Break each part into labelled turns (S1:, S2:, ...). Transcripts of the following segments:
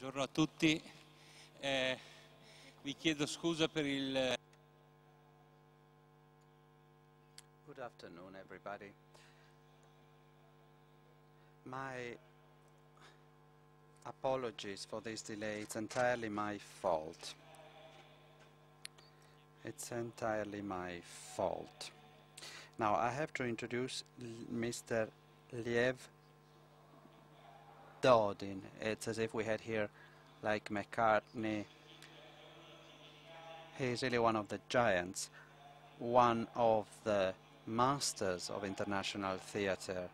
S1: Buongiorno a tutti. Eh, vi chiedo scusa per il...
S2: Good afternoon, everybody. My apologies for this delay. It's entirely my fault. It's entirely my fault. Now, I have to introduce Mr. Lev Dodin. It's as if we had here, like McCartney. He's really one of the giants, one of the masters of international theater.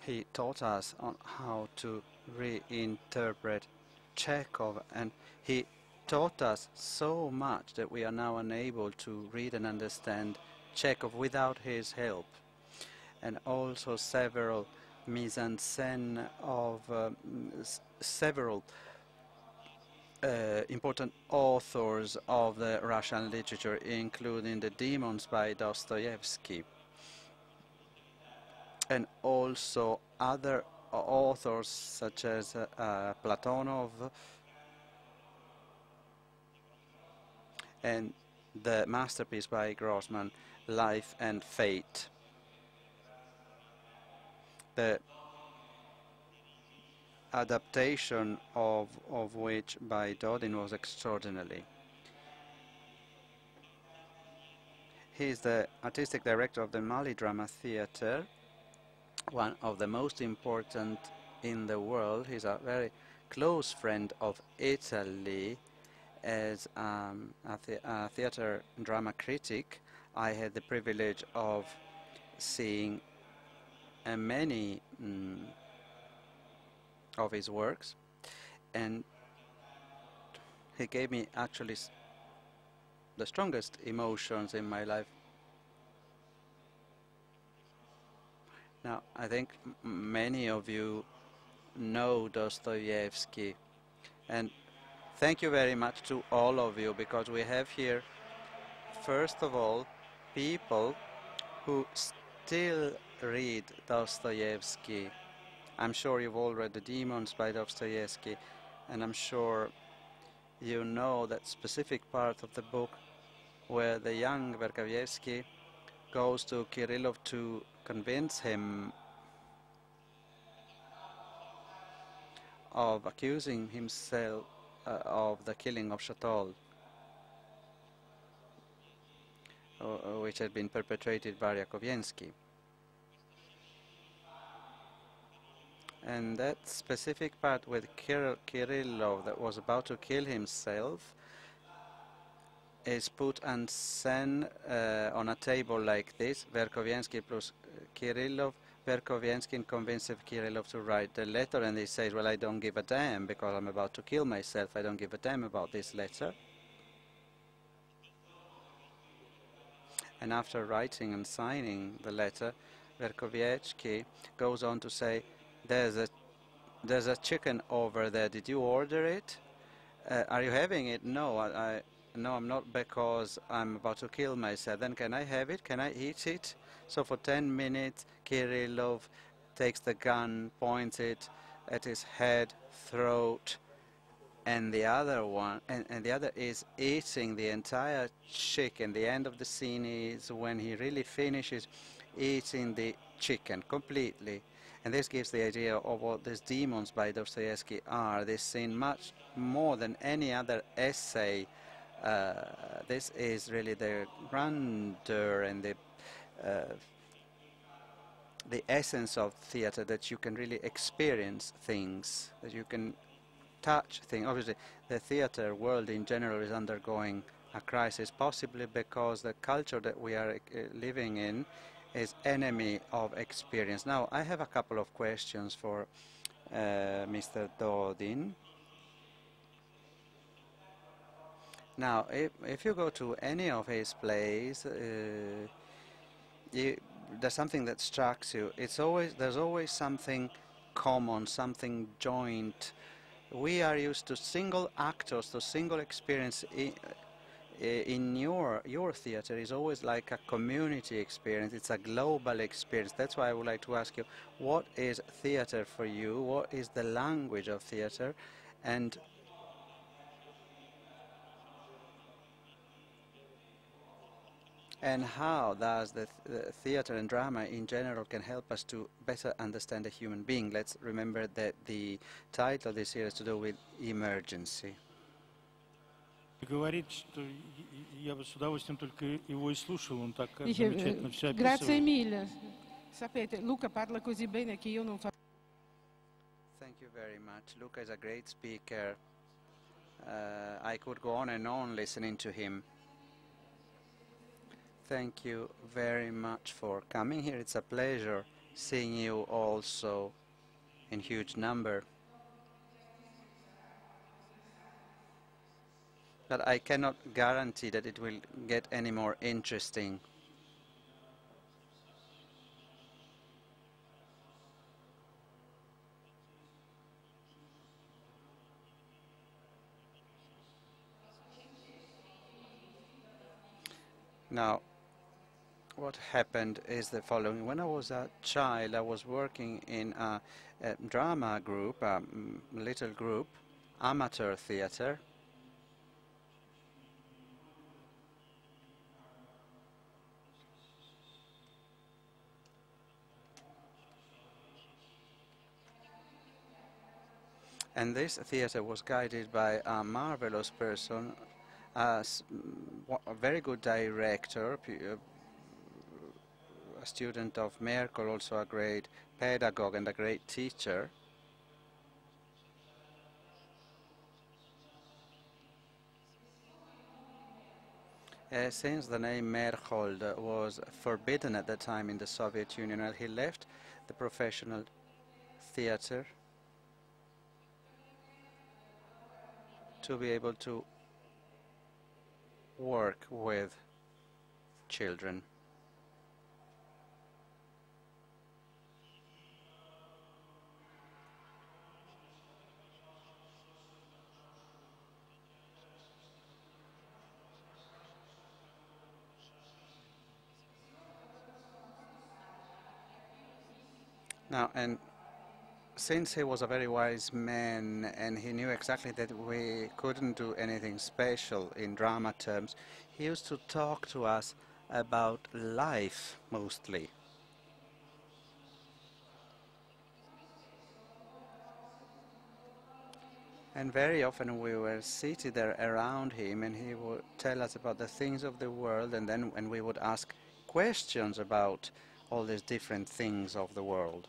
S2: He taught us on how to reinterpret Chekhov and he taught us so much that we are now unable to read and understand Chekhov without his help and also several mise-en-scène of um, several uh, important authors of the Russian literature, including The Demons by Dostoevsky, and also other authors such as uh, uh, Platonov and the masterpiece by Grossman, Life and Fate. The adaptation of, of which by Dodin was extraordinary. He is the artistic director of the Maly Drama Theatre, one of the most important in the world. He's a very close friend of Italy as um, a, a theatre drama critic. I had the privilege of seeing many mm, of his works and he gave me actually the strongest emotions in my life. Now, I think many of you know Dostoevsky and thank you very much to all of you because we have here first of all people who still read Dostoevsky I'm sure you've all read The Demons by Dostoevsky, and I'm sure you know that specific part of the book where the young Verkhovensky goes to Kirillov to convince him of accusing himself uh, of the killing of Shatov, uh, which had been perpetrated by Rakoviensky. And that specific part with Kir Kirillov that was about to kill himself is put and sent uh, on a table like this, Verkhovensky plus Kirillov. Verkhovensky convinces Kirillov to write the letter and he says, well, I don't give a damn because I'm about to kill myself. I don't give a damn about this letter. And after writing and signing the letter, Verkhovensky goes on to say, there's a there's a chicken over there. Did you order it? Uh, are you having it? No, I, I, no, I'm not because I'm about to kill myself. Then can I have it? Can I eat it? So for 10 minutes, Kirillov takes the gun, points it at his head, throat, and the other one, and, and the other is eating the entire chicken. The end of the scene is when he really finishes eating the chicken completely. And this gives the idea of what these demons by Dostoevsky are. They seem much more than any other essay. Uh, this is really the grandeur and the uh, the essence of theater that you can really experience things, that you can touch things. Obviously, the theater world in general is undergoing a crisis, possibly because the culture that we are uh, living in is enemy of experience. Now, I have a couple of questions for uh, Mr. Dodin. Now, if, if you go to any of his plays, uh, you, there's something that strikes you. It's always there's always something common, something joint. We are used to single actors, to single experience in your your theater is always like a community experience. It's a global experience. That's why i would like to ask you what is theater for you? What is the language of theater? And and how does the, th the, theater and drama in general can help us to better understand a human being? Let's remember that the title of this series to do with emergency
S3: говорит, что я бы с удовольствием только его и слушал, он так
S4: Dice,
S3: замечательно все
S4: eh, grazie
S3: описывает.
S4: mille. Sapete, Luca parla così bene che io non faccio
S2: Thank you very much. Luca is a great speaker. Uh, I could go on and on listening to him. Thank you very much for coming here. It's a pleasure seeing you also in huge number. But I cannot guarantee that it will get any more interesting. Now, what happened is the following. When I was a child, I was working in a, a drama group, a mm, little group, amateur theater. And this theater was guided by a marvelous person, a, a very good director, uh, a student of Meyerhold, also a great pedagogue and a great teacher. Uh, since the name Meyerhold was forbidden at the time in the Soviet Union, well, he left the professional theater to be able to work with children. Now, and since he was a very wise man and he knew exactly that we couldn't do anything special in drama terms, he used to talk to us about life mostly. And very often we were seated there around him and he would tell us about the things of the world and then and we would ask questions about all these different things of the world.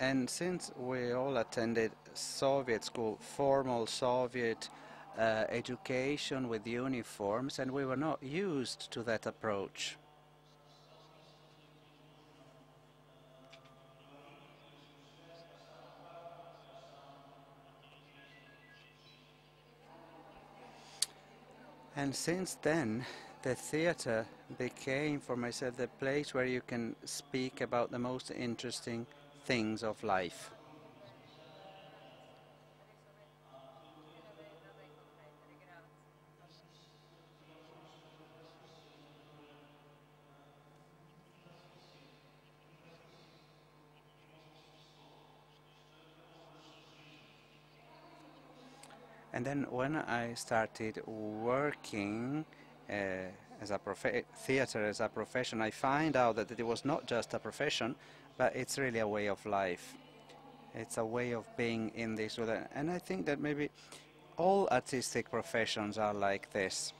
S2: And since we all attended Soviet school, formal Soviet uh, education with uniforms, and we were not used to that approach. And since then, the theater became for myself the place where you can speak about the most interesting things of life. And then when I started working uh, as a theater as a profession, I find out that it was not just a profession, but it's really a way of life. It's a way of being in this world. And I think that maybe all artistic professions are like this.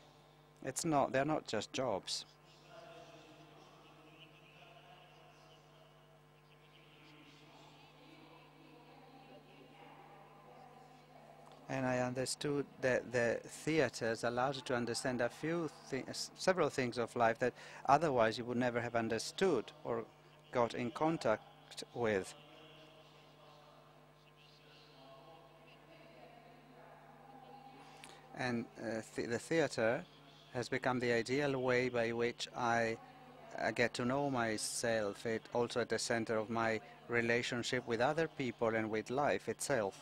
S2: It's not, they're not just jobs. And I understood that the theaters allowed you to understand a few things, several things of life that otherwise you would never have understood or got in contact with. And uh, th the theater has become the ideal way by which I get to know myself. It also at the center of my relationship with other people and with life itself.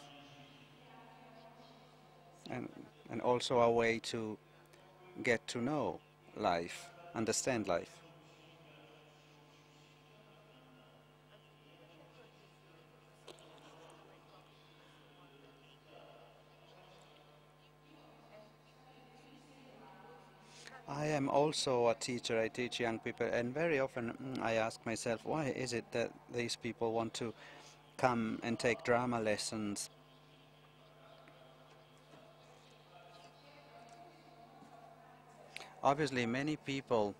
S2: And, and also a way to get to know life, understand life. I am also a teacher. I teach young people, and very often mm, I ask myself, why is it that these people want to come and take drama lessons? Obviously, many people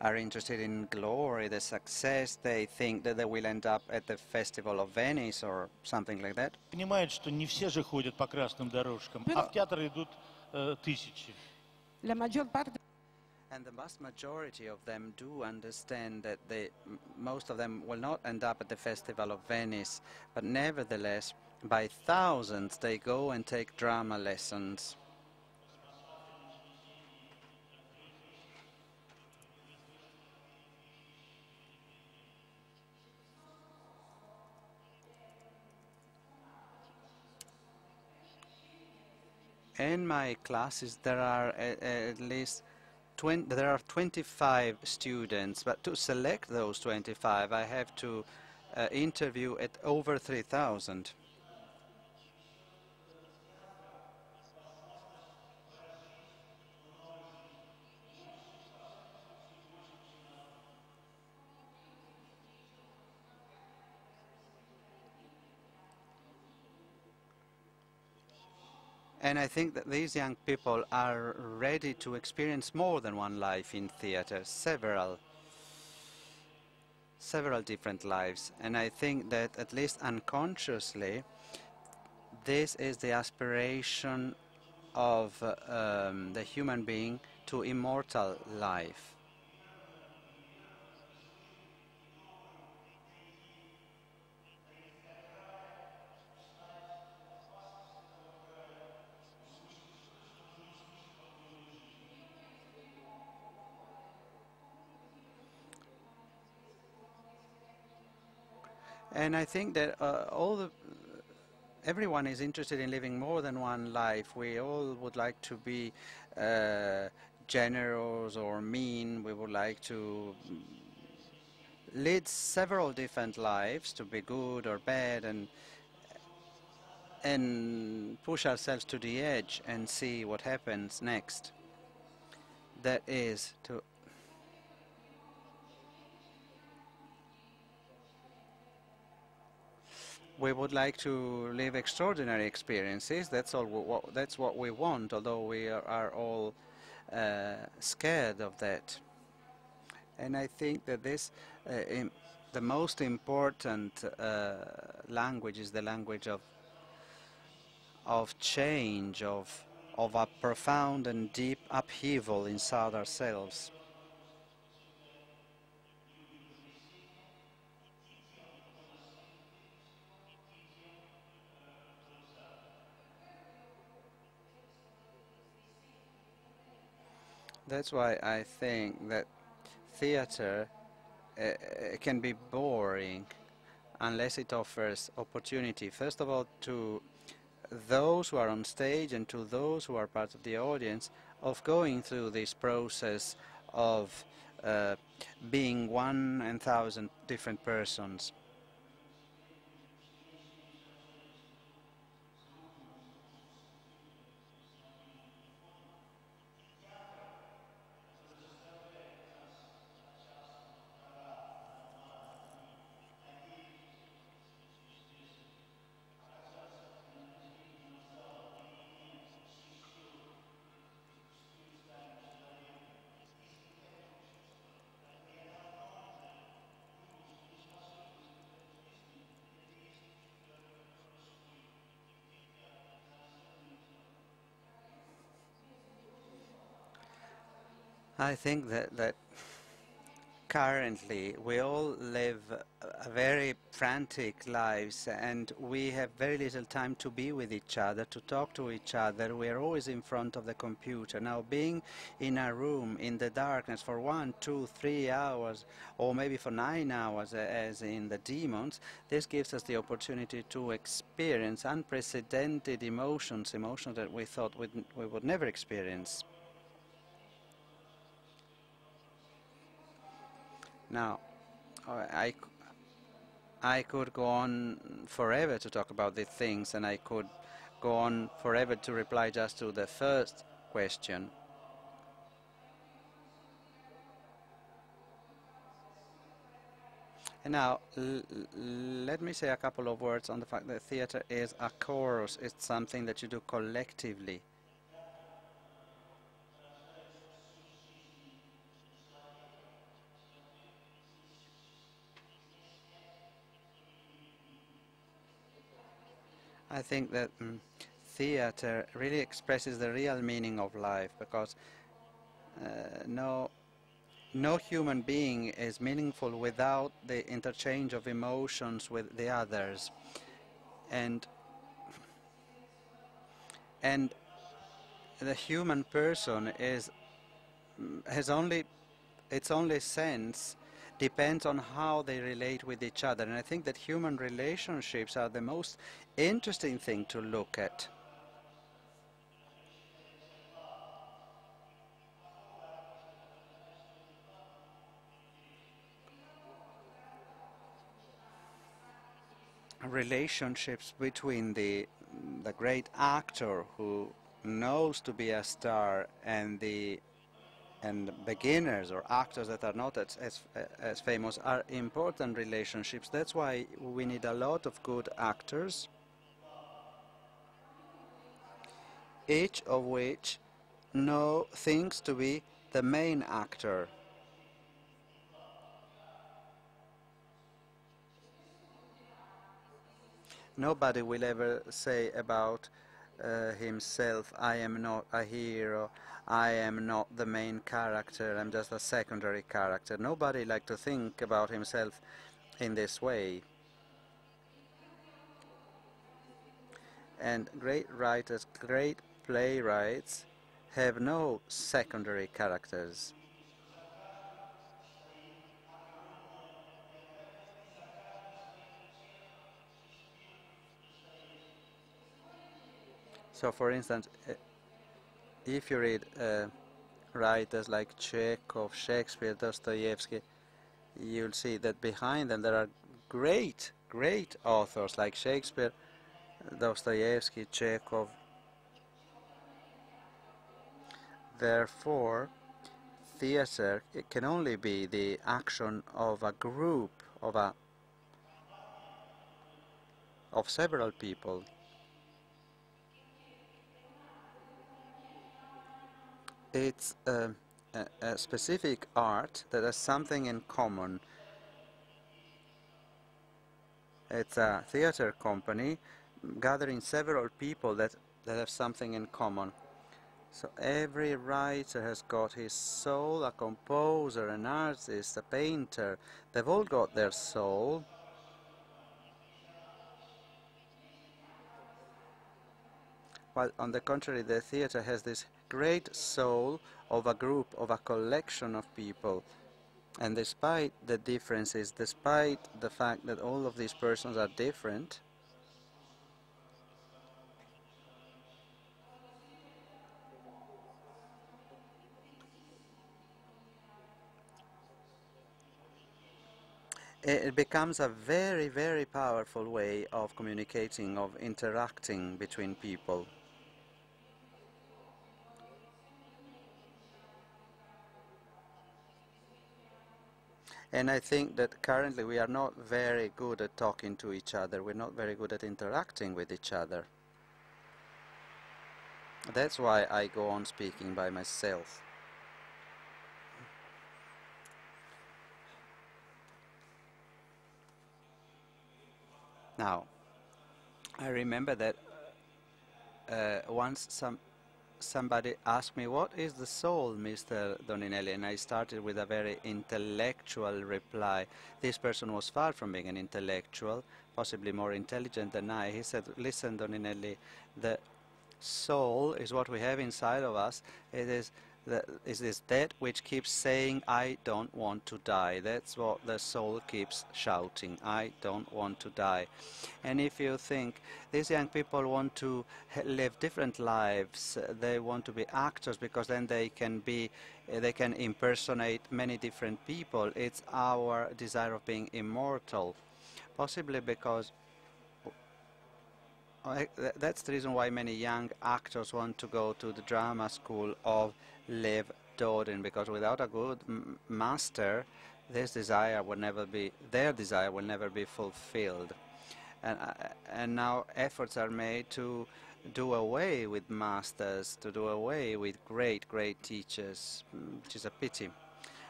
S2: are interested in glory, the success. They think that they will end up at the Festival of Venice or something like that.
S3: Понимают, что не все же ходят по красным дорожкам,
S4: Pero-
S3: а в театр идут э, тысячи.
S4: La maggior parte
S2: and the vast majority of them do understand that they, most of them will not end up at the Festival of Venice, but nevertheless, by thousands they go and take drama lessons. In my classes, there are at least 20, there are 25 students, but to select those 25, I have to uh, interview at over 3,000. And I think that these young people are ready to experience more than one life in theater, several, several different lives. And I think that at least unconsciously, this is the aspiration of uh, um, the human being to immortal life. And I think that uh, all the everyone is interested in living more than one life. We all would like to be uh, generous or mean. We would like to lead several different lives to be good or bad and and push ourselves to the edge and see what happens next. That is to we would like to live extraordinary experiences. That's all. wh- What, that's what we want. Although we are, are all uh, scared of that. And I think that this, uh, the most important uh, language is the language of of change, of of a profound and deep upheaval inside ourselves. That's why I think that theater uh, can be boring unless it offers opportunity, first of all, to those who are on stage and to those who are part of the audience of going through this process of uh, being one and thousand different persons. I think that, that currently we all live very frantic lives and we have very little time to be with each other, to talk to each other. We are always in front of the computer. Now being in a room in the darkness for one, two, three hours or maybe for nine hours as in the demons, this gives us the opportunity to experience unprecedented emotions, emotions that we thought we would never experience. Now, I, I could go on forever to talk about these things, and I could go on forever to reply just to the first question. And now, let me say a couple of words on the fact that theater is a chorus. It's something that you do collectively. I think that um, theater really expresses the real meaning of life because uh, no, no human being is meaningful without the interchange of emotions with the others. And, and the human person is, has only, its only sense depends on how they relate with each other. And I think that human relationships are the most interesting thing to look at. relationships between the the great actor who knows to be a star and the and beginners or actors that are not as, as, as, famous are important relationships. That's why we need a lot of good actors, each of which know things to be the main actor. Nobody will ever say about uh, himself, I am not a hero, I am not the main character, I'm just a secondary character. Nobody like to think about himself in this way. And great writers, great playwrights have no secondary characters. So for instance, eh, if you read uh, writers like Chekhov, Shakespeare, Dostoevsky, you'll see that behind them there are great, great authors like Shakespeare, Dostoevsky, Chekhov. Therefore, theater it can only be the action of a group, of a of several people it's a, a, a specific art that has something in common. It's a theater company gathering several people that, that have something in common. So every writer has got his soul, a composer, an artist, a painter. They've all got their soul. On the contrary, the theater has this great soul of a group, of a collection of people. And despite the differences, despite the fact that all of these persons are different, it becomes a very, very powerful way of communicating, of interacting between people. And I think that currently we are not very good at talking to each other. We're not very good at interacting with each other. That's why I go on speaking by myself. Now, I remember that uh, once some somebody asked me, what is the soul, Mr. Doninelli? And I started with a very intellectual reply. This person was far from being an intellectual, possibly more intelligent than I. He said, listen, Doninelli, the soul is what we have inside of us. It is that is this that which keeps saying, I don't want to die. That's what the soul keeps shouting, I don't want to die. And if you think these young people want to live different lives, they want to be actors because then they can be, they can impersonate many different people. It's our desire of being immortal, possibly because oh, that's the reason why many young actors want to go to the drama school of Lev Dodin, because without a good master, this desire will never be, their desire will never be fulfilled. And, uh, and now efforts are made to do away with masters, to do away with great, great teachers, mm, which is a pity.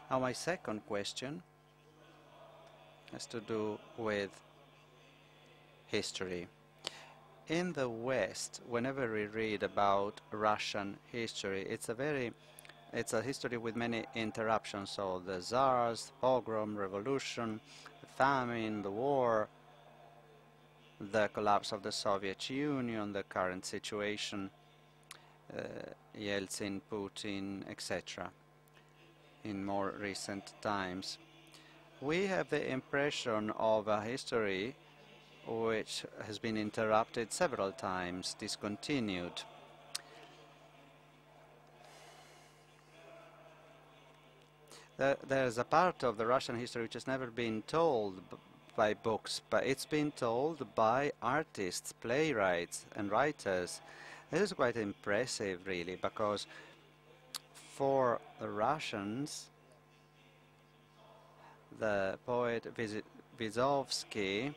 S2: Now my second question has to do with history in the West, whenever we read about Russian history, it's a very it's a history with many interruptions. So the czars, pogrom, revolution, famine, the war, the collapse of the Soviet Union, the current situation, uh, Yeltsin, Putin, etc. in more recent times. We have the impression of a history which has been interrupted several times, discontinued. There's a part of the Russian history which has never been told by books, but it's been told by artists, playwrights, and writers. This is quite impressive, really, because for the Russians, the poet Vysotsky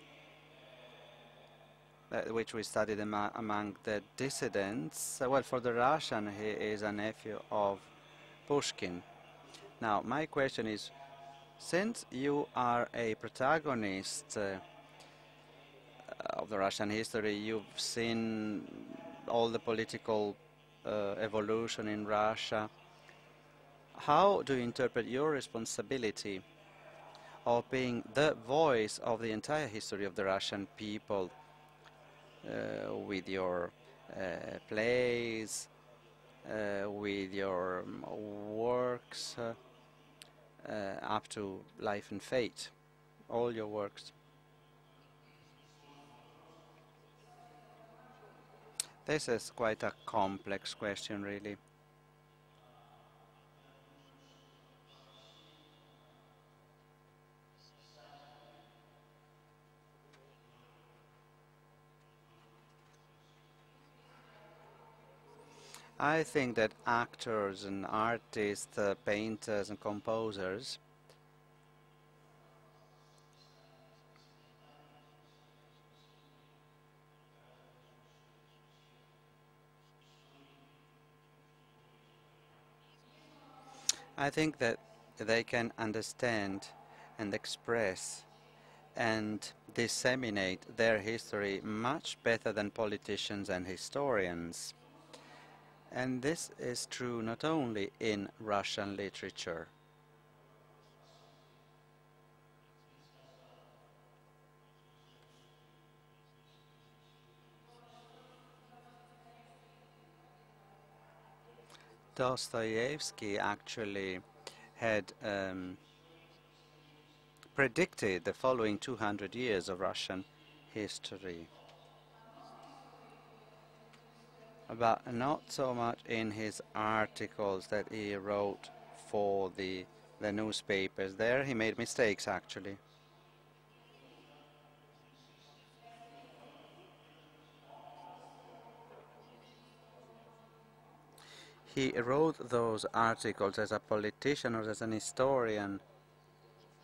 S2: uh, which we studied among the dissidents. Uh, well, for the Russian, he is a nephew of Pushkin. Now, my question is, since you are a protagonist uh, of the Russian history, you've seen all the political uh, evolution in Russia. How do you interpret your responsibility of being the voice of the entire history of the Russian people? Uh, with your uh, plays, uh, with your um, works Uh, up to Life and Fate, all your works. This is quite a complex question, really. I think that actors and artists, uh, painters and composers I think that they can understand and express and disseminate their history much better than politicians and historians. And this is true not only in Russian literature. Dostoevsky actually had um, predicted the following 200 years of Russian history but not so much in his articles that he wrote for the the newspapers. There he made mistakes actually. He wrote those articles as a politician or as an historian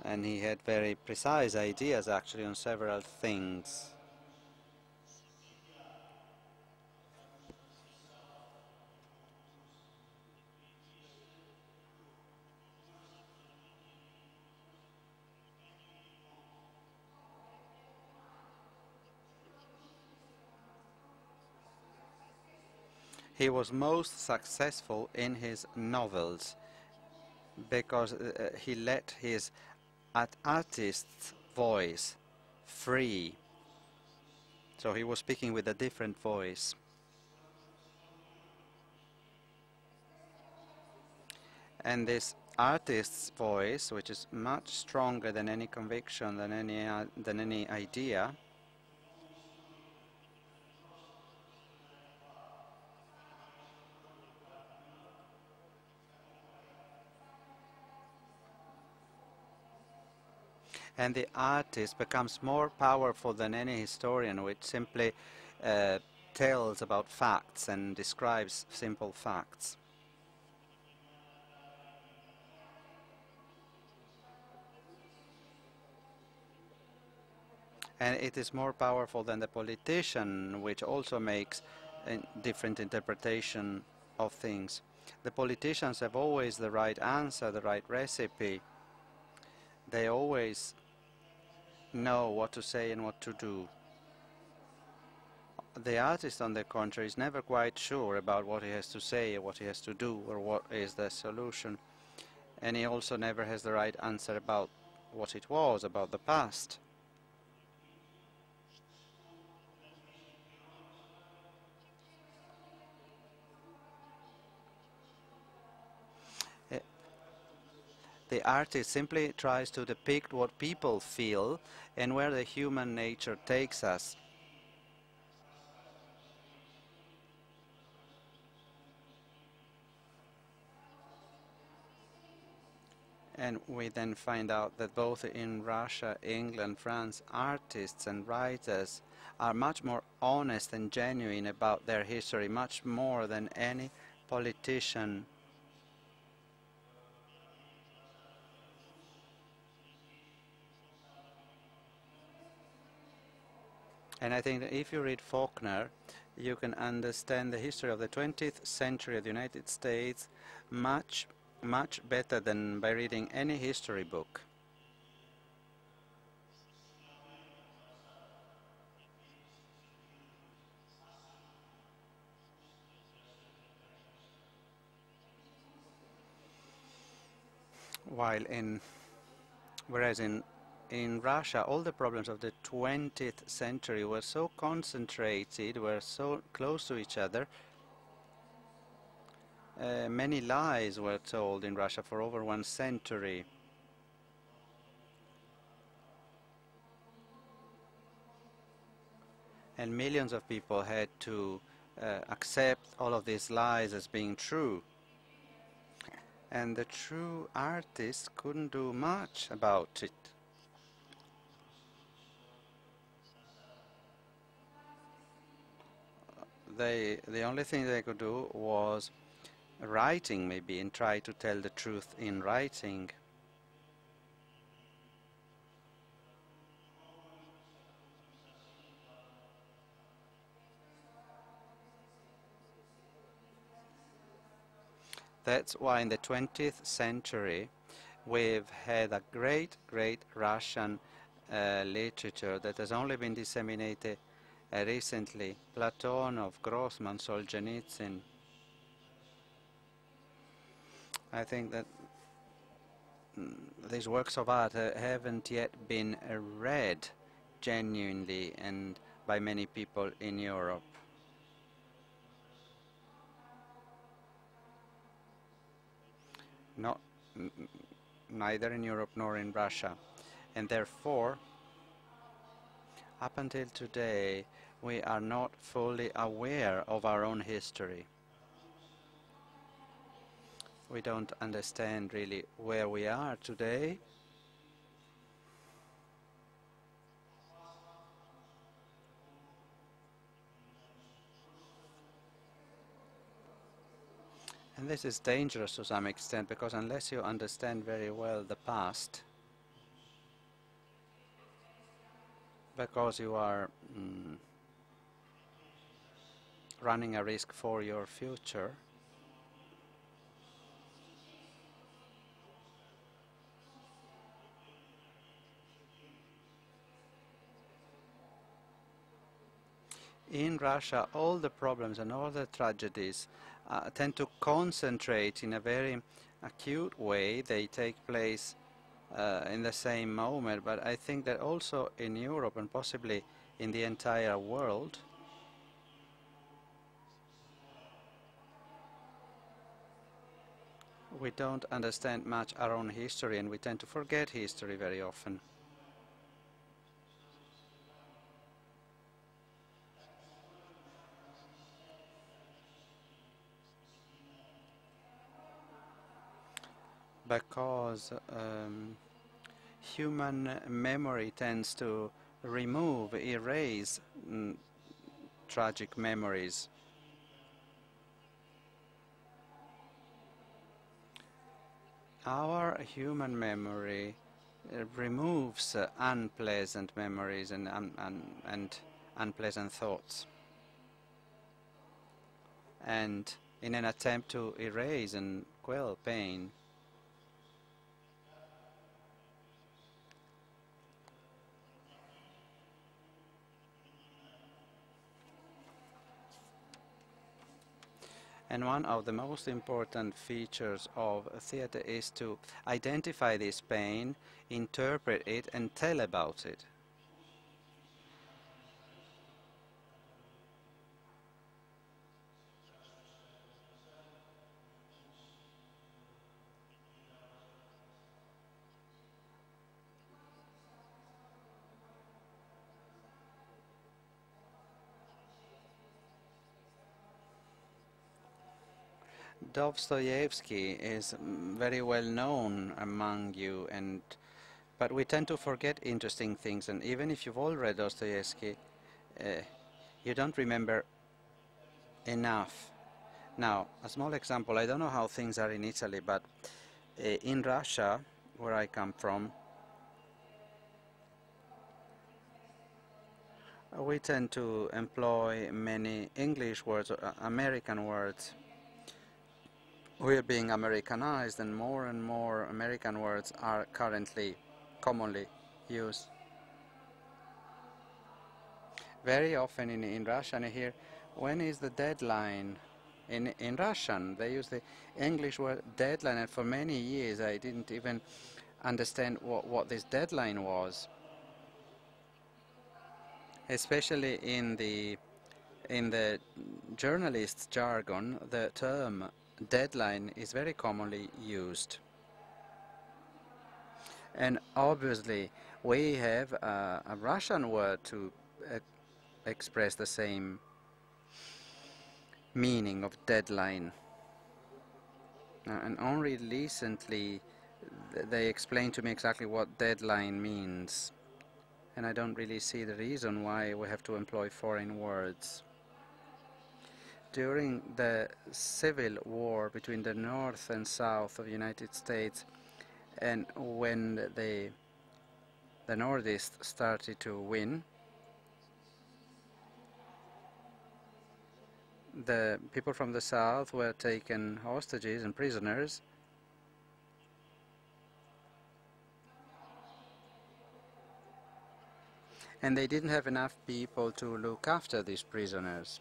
S2: and he had very precise ideas actually on several things. He was most successful in his novels because uh, he let his art artist's voice free. So he was speaking with a different voice. And this artist's voice, which is much stronger than any conviction, than any, uh, than any idea, and the artist becomes more powerful than any historian which simply uh, tells about facts and describes simple facts. And it is more powerful than the politician, which also makes a different interpretation of things. The politicians have always the right answer, the right recipe. They always know what to say and what to do. The artist, on the contrary, is never quite sure about what he has to say, or what he has to do, or what is the solution. And he also never has the right answer about what it was, about the past. The artist simply tries to depict what people feel and where the human nature takes us. And we then find out that both in Russia, England, France, artists and writers are much more honest and genuine about their history, much more than any politician And I think that if you read Faulkner, you can understand the history of the 20th century of the United States much, much better than by reading any history book. While in, whereas in in Russia, all the problems of the 20th century were so concentrated, were so close to each other. Uh, many lies were told in Russia for over one century. And millions of people had to uh, accept all of these lies as being true. And the true artists couldn't do much about it. They the only thing they could do was writing maybe and try to tell the truth in writing. That's why in the 20th century we've had a great, great Russian uh, literature that has only been disseminated recently, Platonov, Grossman, Solzhenitsyn. I think that mm, these works of art uh, haven't yet been uh, read genuinely and by many people in Europe. Not neither in Europe nor in Russia. And therefore, up until today, we are not fully aware of our own history. We don't understand really where we are today. And this is dangerous to some extent because unless you understand very well the past, because you are mm, running a risk for your future. In Russia, all the problems and all the tragedies uh, tend to concentrate in a very acute way. They take place uh, in the same moment, but I think that also in Europe and possibly in the entire world, we don't understand much our own history and we tend to forget history very often. Because um, human memory tends to remove, erase mm, tragic memories. Our human memory uh, removes uh, unpleasant memories and, un un and unpleasant thoughts. And in an attempt to erase and quell pain, And one of the most important features of theater is to identify this pain, interpret it, and tell about it. Dostoevsky is mm, very well known among you, and but we tend to forget interesting things. And even if you've all read Dostoevsky, uh, you don't remember enough. Now, a small example. I don't know how things are in Italy, but uh, in Russia, where I come from, we tend to employ many English words, uh, American words we're being Americanized and more and more American words are currently commonly used. Very often in, in Russian I hear, when is the deadline? In, in Russian they use the English word deadline and for many years I didn't even understand what, what this deadline was. Especially in the in the journalist's jargon, the term deadline is very commonly used. And obviously, we have uh, a Russian word to uh, express the same meaning of deadline. Uh, and only recently th they explained to me exactly what deadline means. And I don't really see the reason why we have to employ foreign words during the civil war between the north and south of the United States and when the the northeast started to win the people from the south were taken hostages and prisoners. And they didn't have enough people to look after these prisoners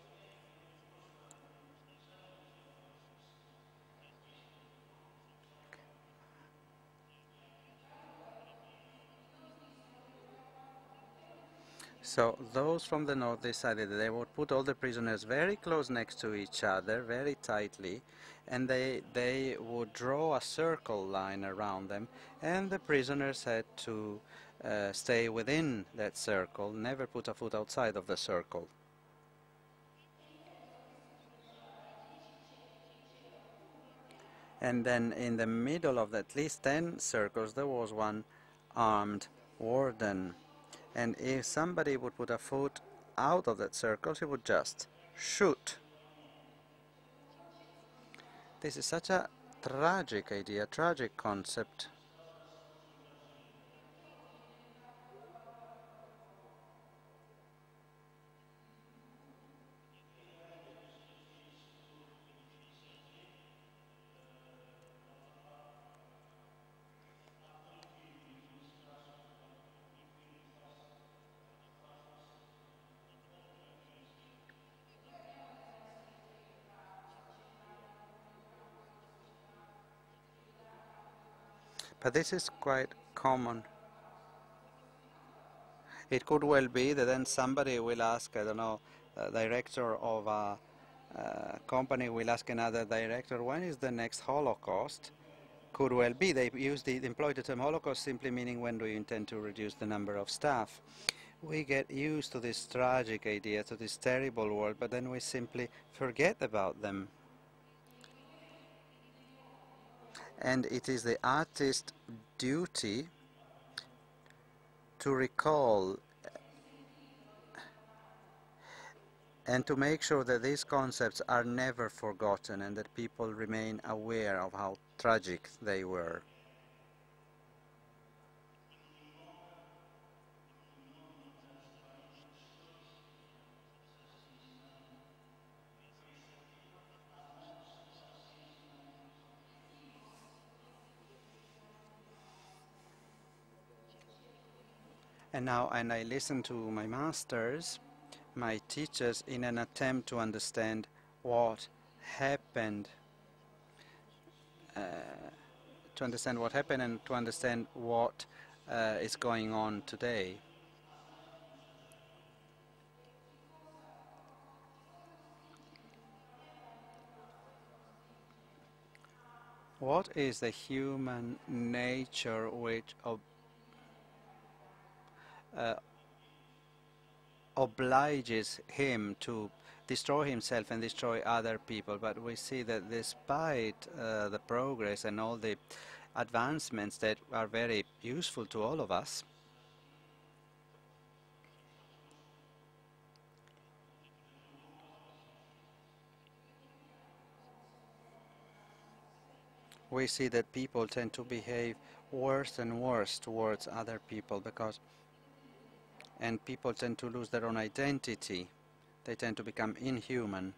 S2: So those from the north decided they would put all the prisoners very close next to each other, very tightly, and they, they would draw a circle line around them, and the prisoners had to uh, stay within that circle, never put a foot outside of the circle. And then in the middle of at least 10 circles, there was one armed warden and if somebody would put a foot out of that circle he would just shoot. This is such a tragic idea tragic concept this is quite common. It could well be that then somebody will ask, I don't know, director of a, a company will ask another director, when is the next Holocaust? Could well be. They use the, employ the term Holocaust simply meaning when do you intend to reduce the number of staff. We get used to this tragic idea, to this terrible world, but then we simply forget about them. And it is the artist's duty to recall and to make sure that these concepts are never forgotten and that people remain aware of how tragic they were. And now, and I listen to my masters, my teachers, in an attempt to understand what happened, uh, to understand what happened and to understand what uh, is going on today. What is the human nature which uh, obliges him to destroy himself and destroy other people. But we see that despite uh, the progress and all the advancements that are very useful to all of us, we see that people tend to behave worse and worse towards other people because and people tend to lose their own identity. They tend to become inhuman.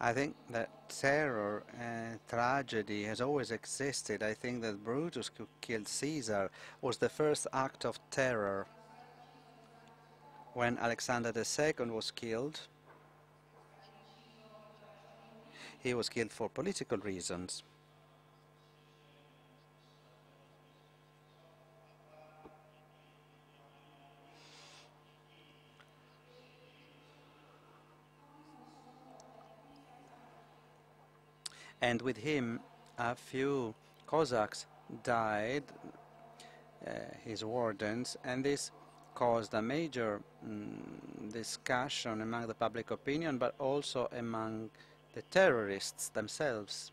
S2: I think that terror and tragedy has always existed. I think that Brutus who killed Caesar was the first act of terror when Alexander II was killed, he was killed for political reasons. And with him, a few Cossacks died, uh, his wardens, and this caused a major mm, discussion among the public opinion, but also among the terrorists themselves.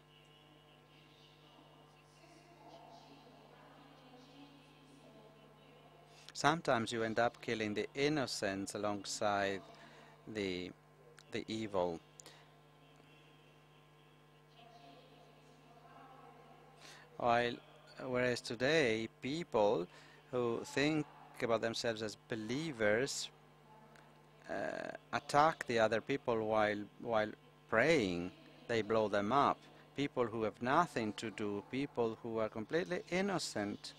S2: Sometimes you end up killing the innocents alongside the, the evil. While, whereas today, people who think about themselves as believers uh, attack the other people while while praying they blow them up. People who have nothing to do people who are completely innocent.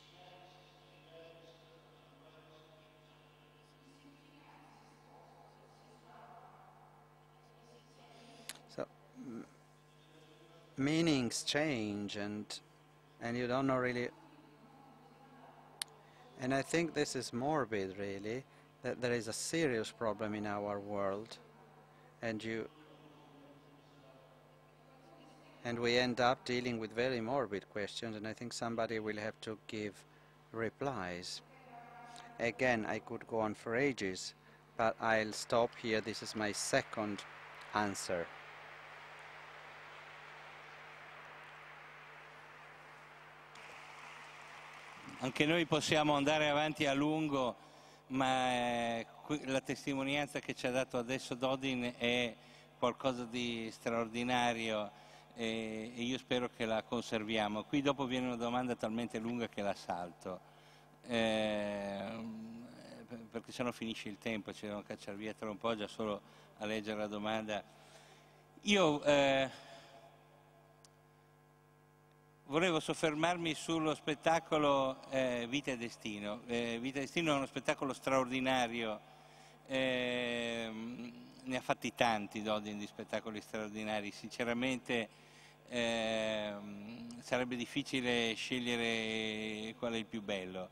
S2: So meanings change and and you don't know really and I think this is morbid, really, that there is a serious problem in our world, and you and we end up dealing with very morbid questions, and I think somebody will have to give replies. Again, I could go on for ages, but I'll stop here. This is my second answer.
S1: Anche noi possiamo andare avanti a lungo, ma eh, la testimonianza che ci ha dato adesso Dodin è qualcosa di straordinario e, e io spero che la conserviamo. Qui dopo viene una domanda talmente lunga che la salto, eh, perché sennò finisce il tempo, ci devono cacciare via tra un po' già solo a leggere la domanda. Io eh, volevo soffermarmi sullo spettacolo eh, Vita e Destino. Eh, Vita e Destino è uno spettacolo straordinario, eh, ne ha fatti tanti Dodin di spettacoli straordinari, sinceramente ehm, sarebbe difficile scegliere qual è il più bello,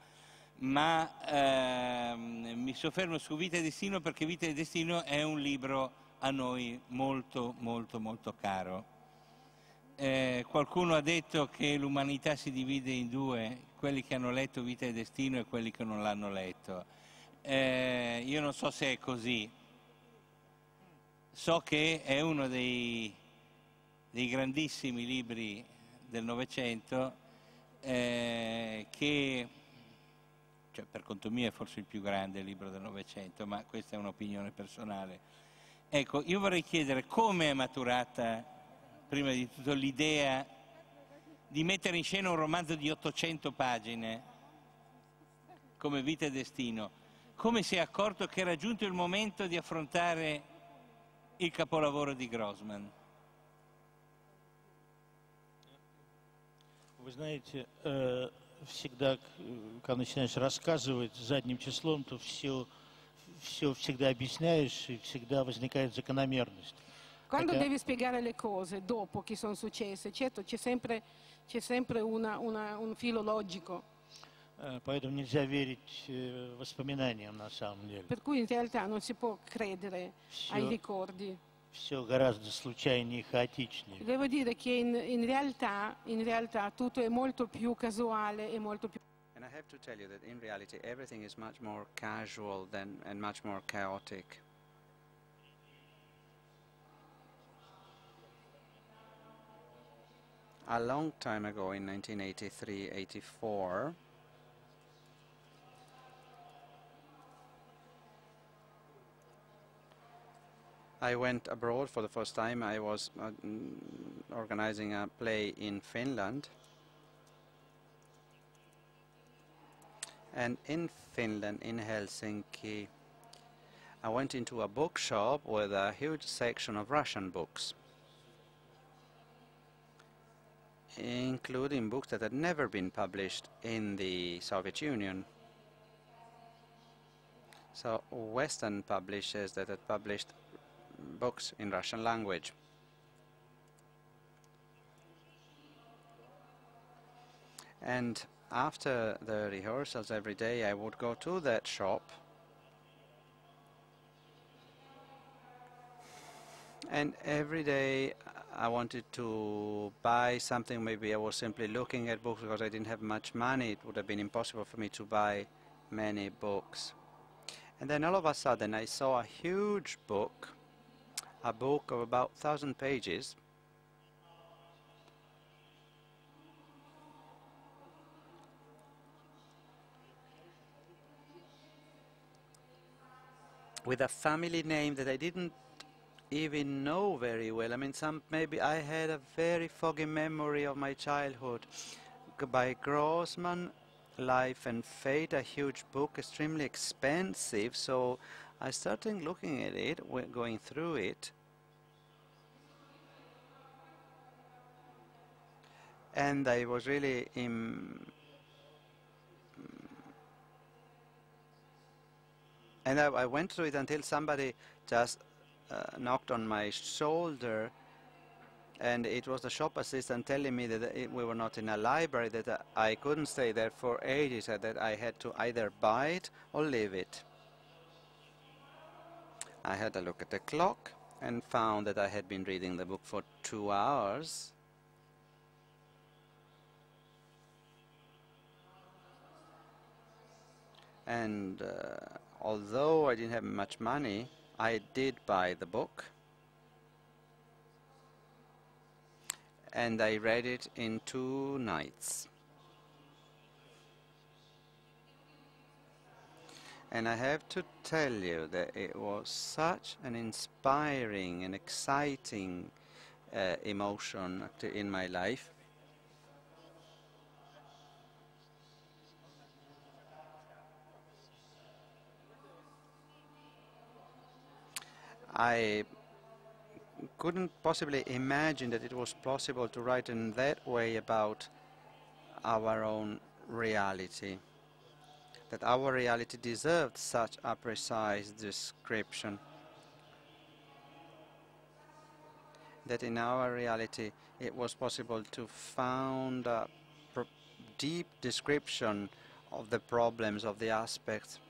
S1: ma ehm, mi soffermo su Vita e Destino perché Vita e Destino è un libro a noi molto molto molto caro eh, qualcuno ha detto che l'umanità si divide in due, quelli che hanno letto Vita e Destino e quelli che non l'hanno letto. Eh, io non so se è così, so che è uno dei, dei grandissimi libri del Novecento eh, che, cioè, per conto mio è forse il più grande libro del Novecento, ma questa è un'opinione personale. Ecco, io vorrei chiedere come è maturata prima di tutto l'idea di mettere in scena un romanzo di 800 pagine come Vita e Destino, come si è accorto che era giunto il momento di affrontare il capolavoro di Grossman?
S3: Вы знаете, э, всегда, когда начинаешь рассказывать задним числом, то все, все всегда объясняешь, и всегда возникает закономерность.
S4: Quando
S3: Perché?
S4: devi spiegare le cose dopo che sono successe, certo c'è sempre, c'è sempre una- una- un filo logico,
S3: Э, Поэтому нельзя верить э, воспоминаниям на самом деле.
S4: per cui in realtà non si può credere ai
S3: Все,
S4: ricordi.
S3: все гораздо случайнее и хаотичнее.
S4: Devo dire che in, in realtà, in realtà tutto è molto più casuale e molto più...
S2: And I have to tell you that in reality everything is much more casual than and much more chaotic. A long time ago in 1983-84 I went abroad for the first time. I was uh, mm, organizing a play in Finland. And in Finland, in Helsinki, I went into a bookshop with a huge section of Russian books, including books that had never been published in the Soviet Union. So Western publishers that had published books in Russian language. And after the rehearsals every day, I would go to that shop and every day I wanted to buy something. Maybe I was simply looking at books because I didn't have much money. It would have been impossible for me to buy many books. And then all of a sudden I saw a huge book, a book of about thousand pages, with a family name that I didn't even know very well. I mean, some maybe I had a very foggy memory of my childhood. By Grossman, Life and Fate, a huge book, extremely expensive. So I started looking at it, going through it. And I was really in, And I, I went through it until somebody just knocked on my shoulder, and it was the shop assistant telling me that it, we were not in a library, that uh, I couldn't stay there for ages, and that I had to either buy it or leave it. I had a look at the clock and found that I had been reading the book for two hours. And uh, although I didn't have much money, I did buy the book. And I read it in two nights. And I have to tell you that it was such an inspiring and exciting uh, emotion in my life. I couldn't possibly imagine that it was possible to write in that way about our own reality, that our reality deserved such a precise description, that in our reality it was possible to found a deep description of the problems, of the aspects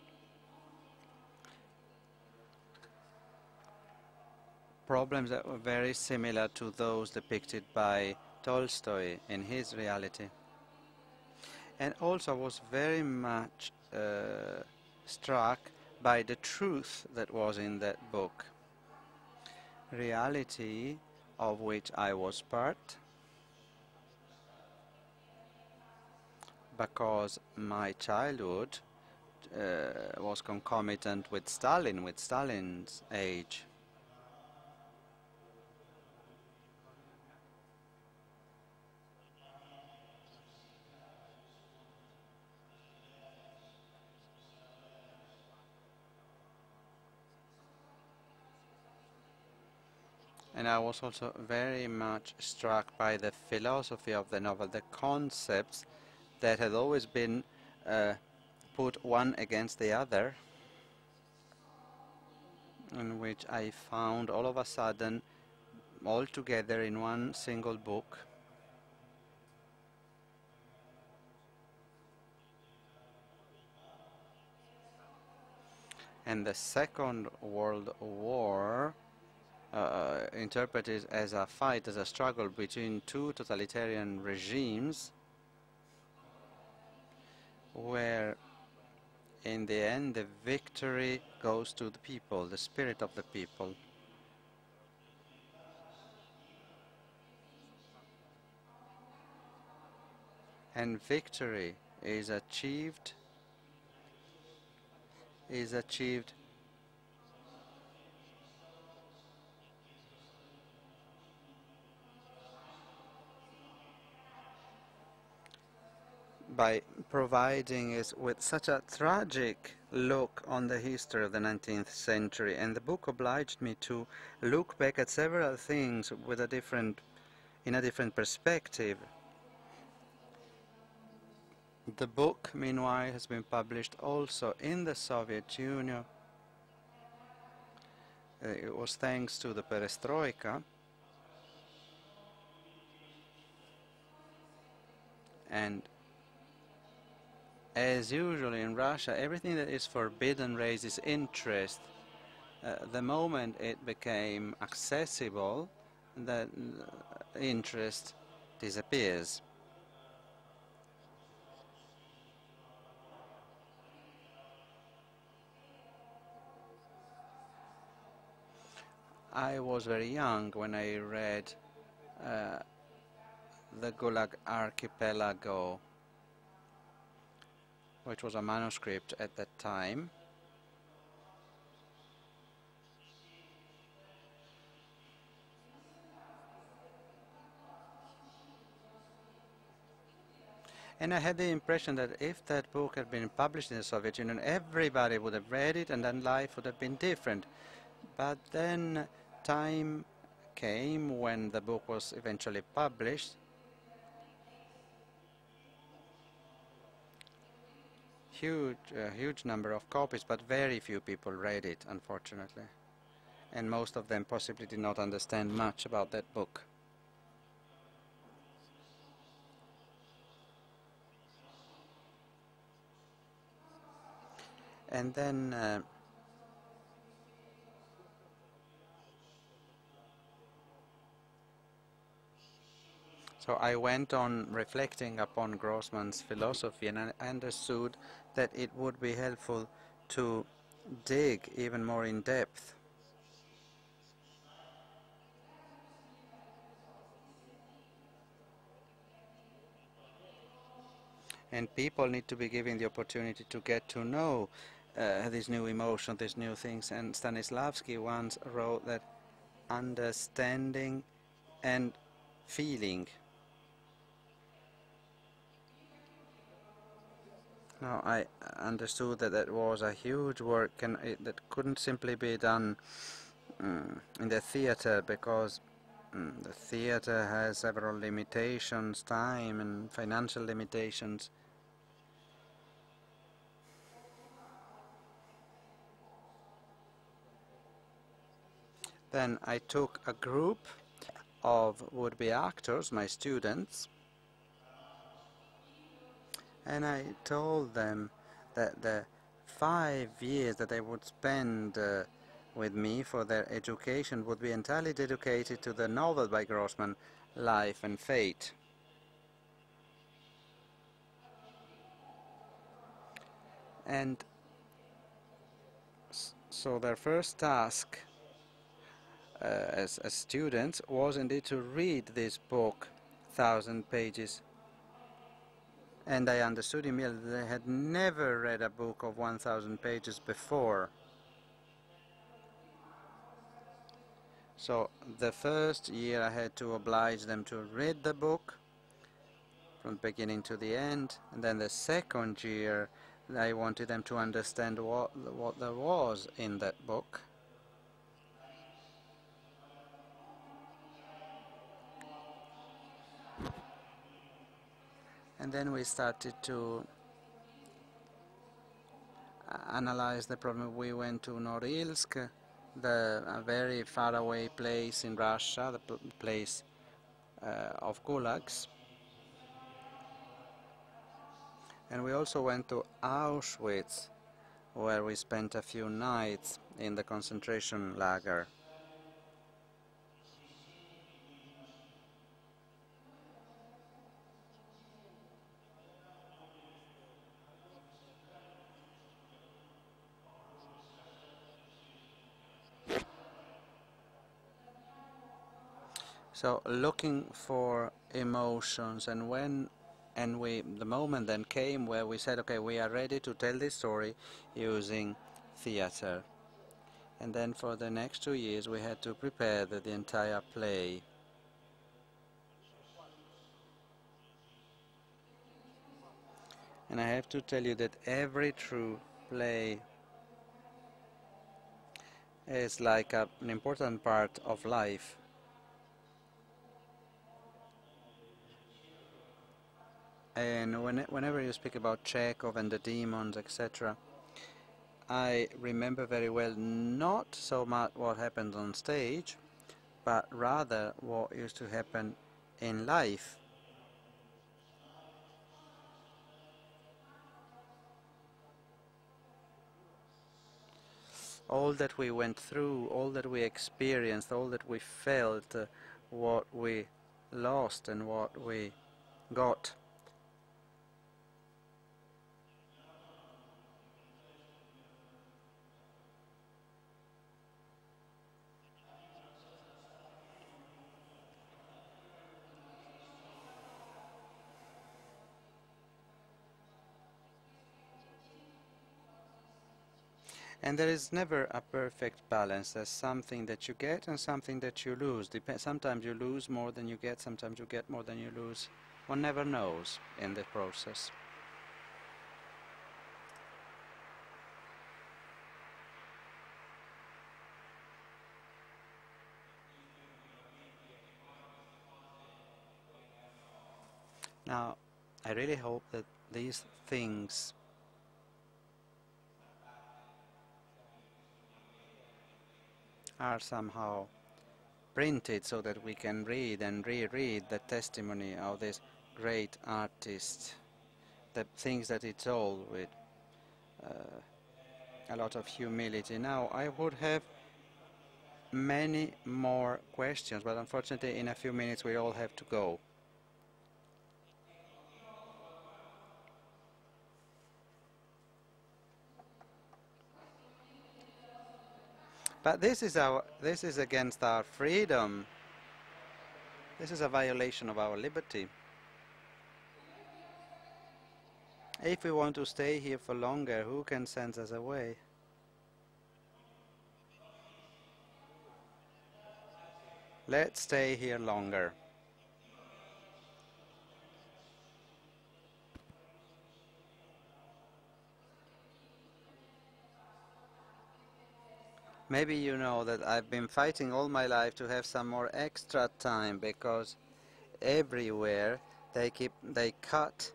S2: problems that were very similar to those depicted by Tolstoy in his reality. And also was very much uh, struck by the truth that was in that book. Reality of which I was part, because my childhood uh, was concomitant with Stalin, with Stalin's age. And I was also very much struck by the philosophy of the novel, the concepts that had always been uh, put one against the other, in which I found all of a sudden all together in one single book. And the Second World War uh, interpreted as a fight, as a struggle between two totalitarian regimes where in the end the victory goes to the people, the spirit of the people. And victory is achieved is achieved by providing us with such a tragic look on the history of the 19th century. And the book obliged me to look back at several things with a different in a different perspective. The book meanwhile has been published also in the Soviet Union. Uh, it was thanks to the perestroika. And as usual in Russia, everything that is forbidden raises interest. Uh, the moment it became accessible, the interest disappears. I was very young when I read uh, the Gulag Archipelago which was a manuscript at that time. And I had the impression that if that book had been published in the Soviet Union, everybody would have read it and then life would have been different. But then time came when the book was eventually published huge, huge number of copies, but very few people read it, unfortunately. And most of them possibly did not understand much about that book. And then uh, So I went on reflecting upon Grossman's philosophy and I understood that it would be helpful to dig even more in depth. And people need to be given the opportunity to get to know uh, this new emotions, these new things. And Stanislavski once wrote that understanding and feeling Now I understood that that was a huge work and it, that couldn't simply be done um, in the theater because mm, the theater has several limitations, time and financial limitations. Then I took a group of would-be actors, my students, and I told them that the five years that they would spend uh, with me for their education would be entirely dedicated to the novel by Grossman, Life and Fate. And so their first task uh, as, as students was indeed to read this book, thousand pages. And I understood immediately they had never read a book of 1,000 pages before. So the first year I had to oblige them to read the book from beginning to the end, and then the second year I wanted them to understand what what there was in that book. And then we started to analyze the problem. We went to Norilsk, the a very faraway place in Russia, the pl place uh, of gulags. And we also went to Auschwitz, where we spent a few nights in the concentration lager. So looking for emotions and when and we the moment then came where we said okay we are ready to tell this story using theater. And then for the next two years we had to prepare the, the entire play. And I have to tell you that every true play is like a, an important part of life and when, whenever you speak about Chekhov and the demons, etc., I remember very well not so much what happened on stage, but rather what used to happen in life. All that we went through, all that we experienced, all that we felt, uh, what we lost and what we got. And there is never a perfect balance. There's something that you get and something that you lose. Dep sometimes you lose more than you get, sometimes you get more than you lose. One never knows in the process. Now, I really hope that these things are somehow printed so that we can read and reread the testimony of this great artist, the things that he told with uh, a lot of humility. Now, I would have many more questions, but unfortunately in a few minutes we all have to go. But this is our this is against our freedom. This is a violation of our liberty. If we want to stay here for longer, who can send us away? Let's stay here longer. Maybe you know that I've been fighting all my life to have some more extra time because everywhere they keep they cut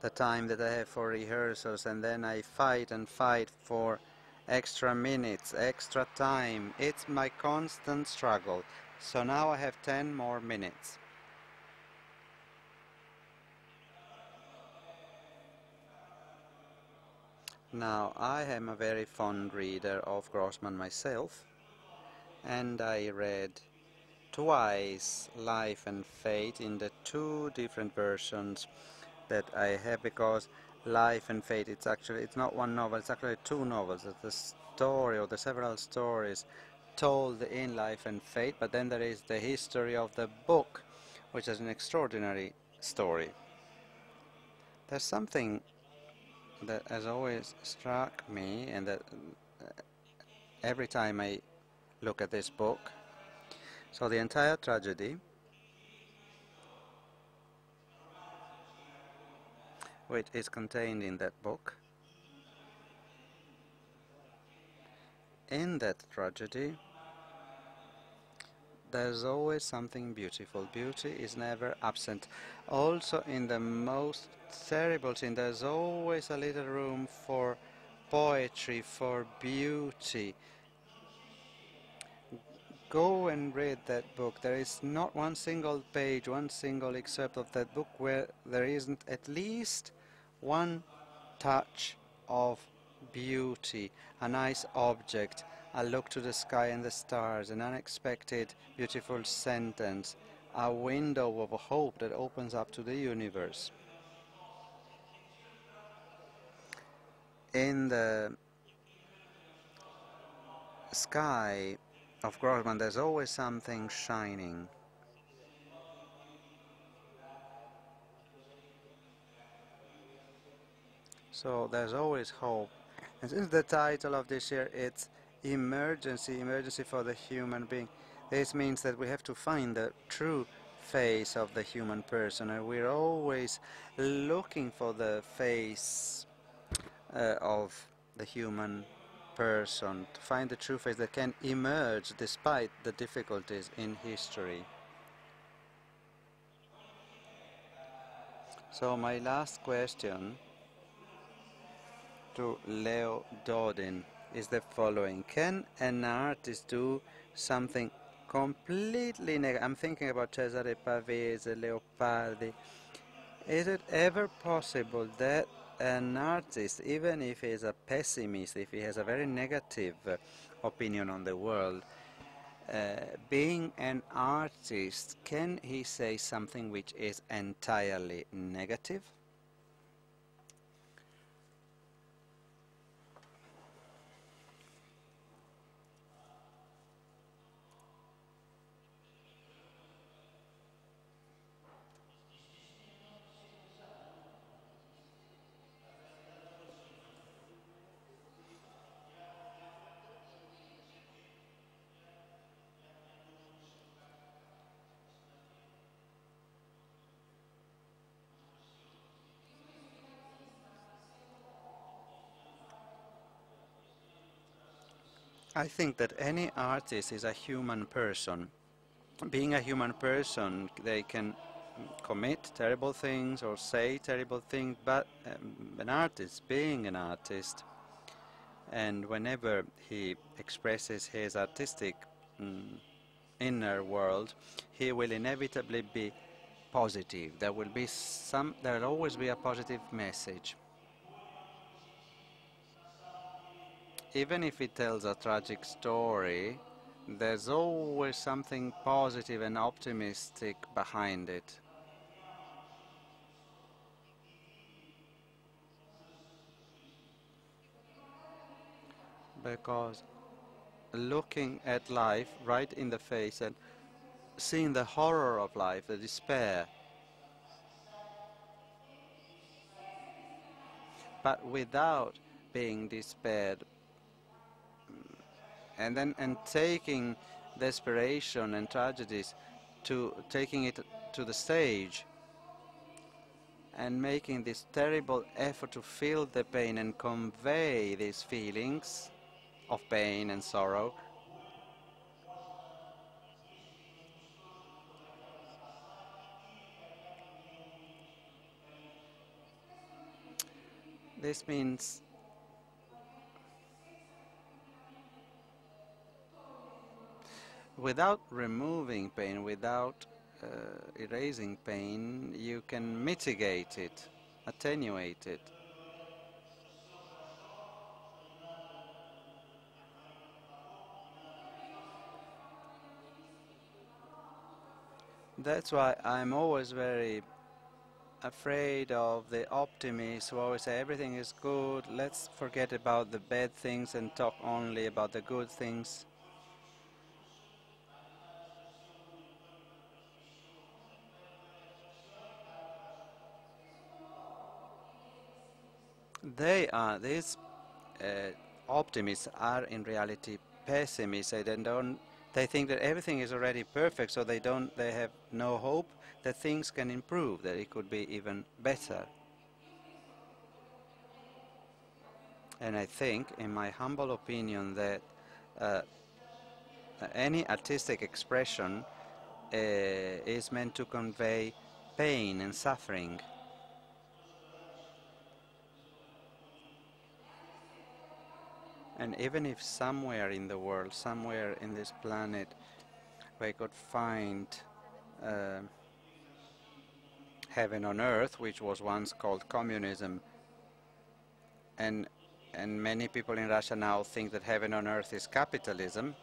S2: the time that I have for rehearsals and then I fight and fight for extra minutes, extra time. It's my constant struggle. So now I have 10 more minutes. Now, I am a very fond reader of Grossman myself, and I read twice Life and Fate in the two different versions that I have because Life and Fate it's actually it's not one novel it's actually two novels it's the story or the several stories told in Life and Fate but then there is the history of the book which is an extraordinary story. There's something that has always struck me and that uh, every time I look at this book so the entire tragedy which is contained in that book. In that tragedy, there's always something beautiful. Beauty is never absent. Also, in the most terrible scene, there's always a little room for poetry, for beauty. Go and read that book. There is not one single page, one single excerpt of that book where there isn't at least one touch of beauty, a nice object, a look to the sky and the stars, an unexpected beautiful sentence, a window of hope that opens up to the universe. In the sky of Grossman, there's always something shining. So there's always hope. And since the title of this year it's emergency, emergency for the human being, this means that we have to find the true face of the human person and we're always looking for the face uh, of the human person to find the true face that can emerge despite the difficulties in history. So my last question to Lev Dodin is the following. Can an artist do something completely negative? I'm thinking about Cesare Pavese, Leopardi. Is it ever possible that an artist, even if he is a pessimist, if he has a very negative uh, opinion on the world, uh, being an artist, can he say something which is entirely negative? I think that any artist is a human person. Being a human person, they can commit terrible things or say terrible things, but um, an artist, being an artist, and whenever he expresses his artistic mm, inner world, he will inevitably be positive. There will be some, there will always be a positive message. Even if it tells a tragic story, there's always something positive and optimistic behind it. Because looking at life right in the face and seeing the horror of life, the despair, but without being despaired, and then and taking desperation and tragedies to taking it to the stage and making this terrible effort to feel the pain and convey these feelings of pain and sorrow. This means without removing pain, without uh, erasing pain, you can mitigate it, attenuate it. That's why I'm always very afraid of the optimists who always say everything is good, let's forget about the bad things and talk only about the good things. They are, these uh, optimists are in reality pessimists. They don't they think that everything is already perfect, so they don't, they have no hope that things can improve, that it could be even better. And I think, in my humble opinion, that uh, any artistic expression uh, is meant to convey pain and suffering. And even if somewhere in the world, somewhere in this planet, we could find uh, heaven on earth, which was once called communism, and and many people in Russia now think that heaven on earth is capitalism,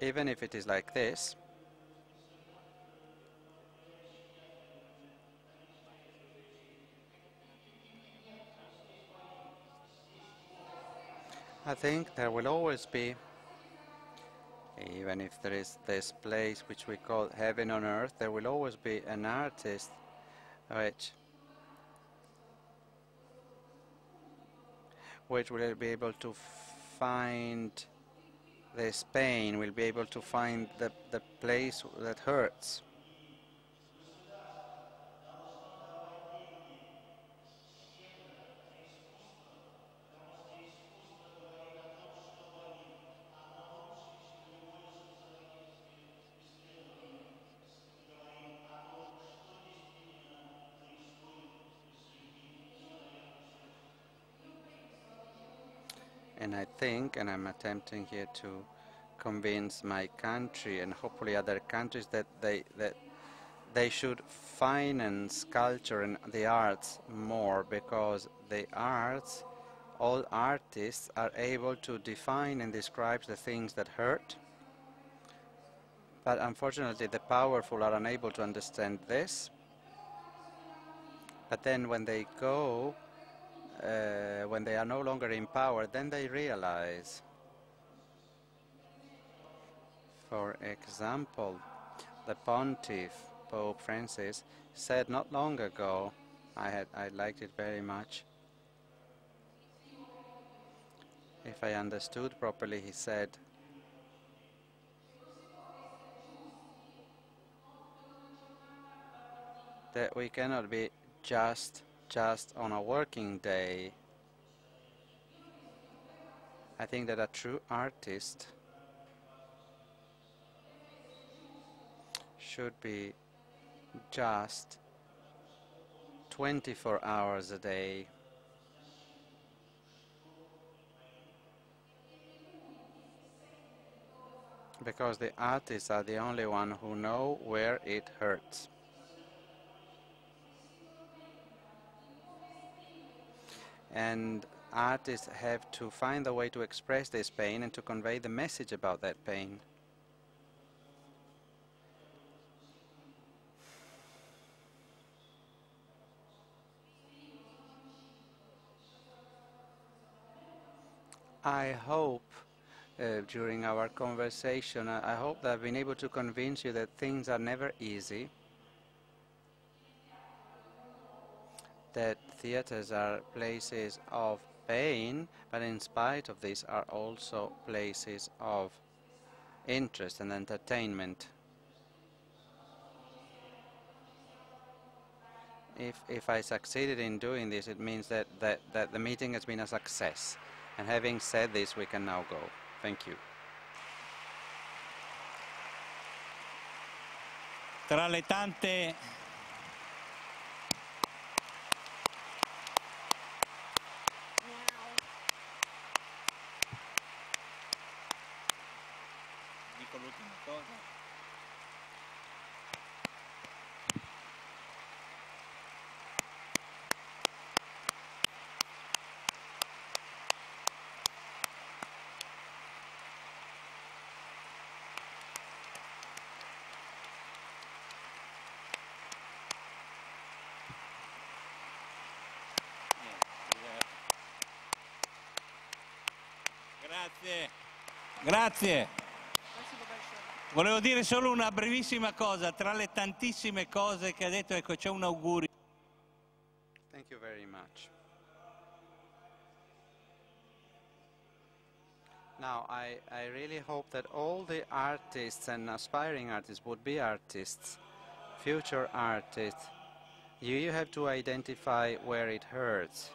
S2: even if it is like this, I think there will always be, even if there is this place which we call heaven on earth, there will always be an artist which which will be able to find this pain, will be able to find the, the place that hurts. And I think, and I'm attempting here to convince my country and hopefully other countries that they that they should finance culture and the arts more because the arts, all artists are able to define and describe the things that hurt. But unfortunately, the powerful are unable to understand this. But then when they go uh, when they are no longer in power, then they realize. For example, the pontiff, Pope Francis, said not long ago, I, had, I liked it very much, if I understood properly, he said, that we cannot be just just on a working day. I think that a true artist should be just 24 hours a day. Because the artists are the only one who know where it hurts. And artists have to find a way to express this pain and to convey the message about that pain. I hope uh, during our conversation, I, hope that I've been able to convince you that things are never easy that theaters are places of pain, but in spite of this are also places of interest and entertainment. If, if I succeeded in doing this, it means that, that, that the meeting has been a success. And having said this, we can now go. Thank you.
S1: Tra le tante Grazie. Grazie. Volevo dire solo una brevissima cosa, tra le tantissime cose che ha detto, ecco, c'è un augurio.
S2: Thank you very much. Now, I, I really hope that all the artists and aspiring artists would be artists, future artists. You, you have to identify where it hurts.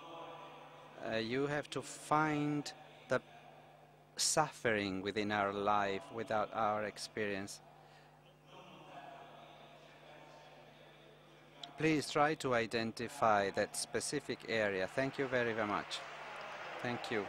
S2: Uh, you have to find suffering within our life without our experience. Please try to identify that specific area. Thank you very, very much. Thank you.